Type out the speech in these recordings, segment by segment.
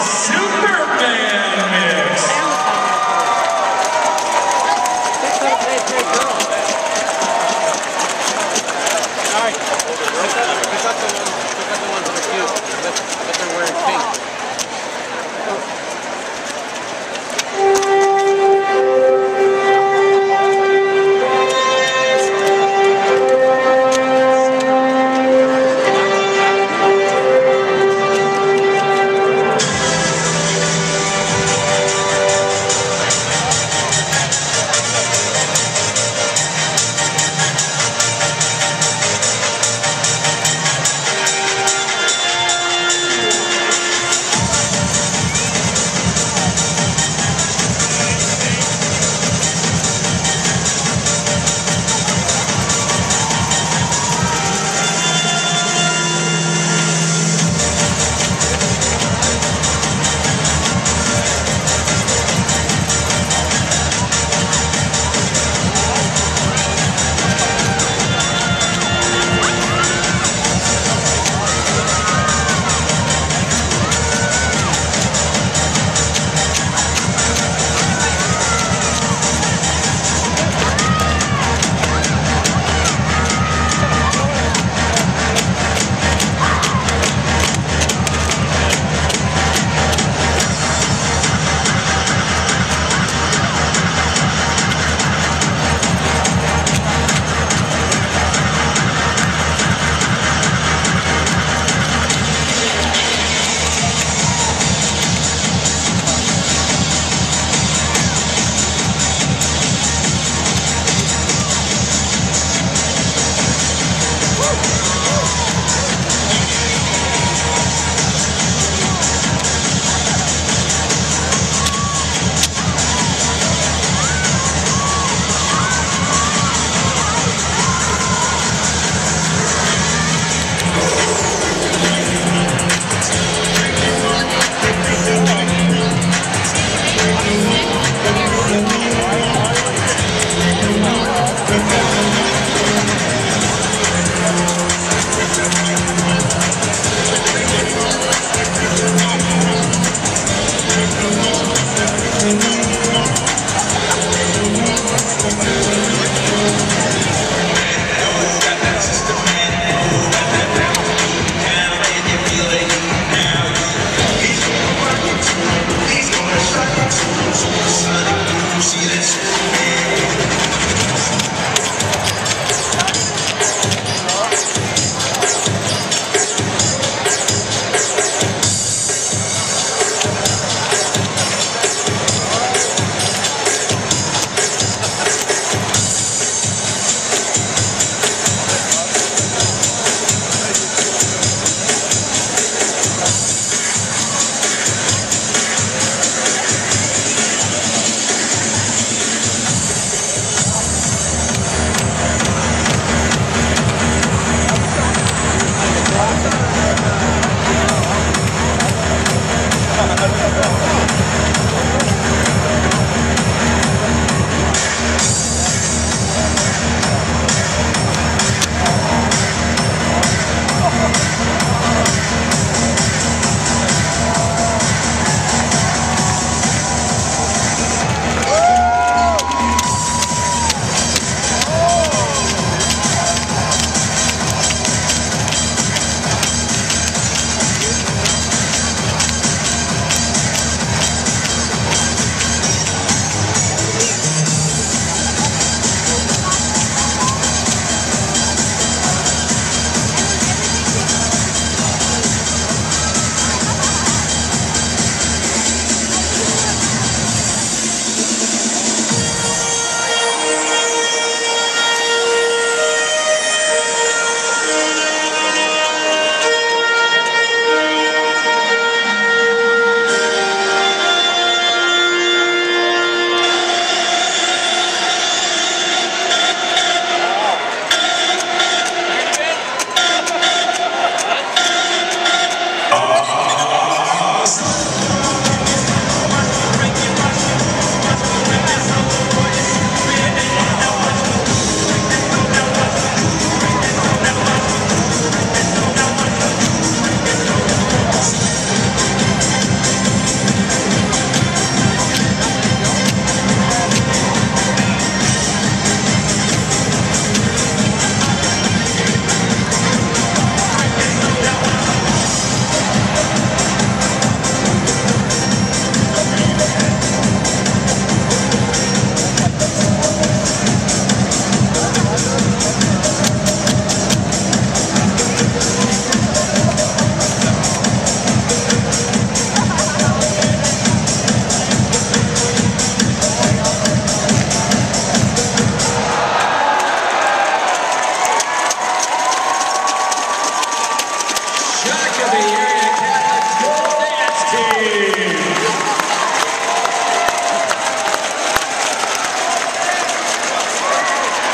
Superman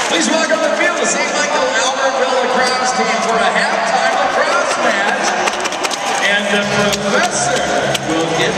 Please welcome the field to St. Michael Albertville lacrosse team for a halftime lacrosse match. And the professor will get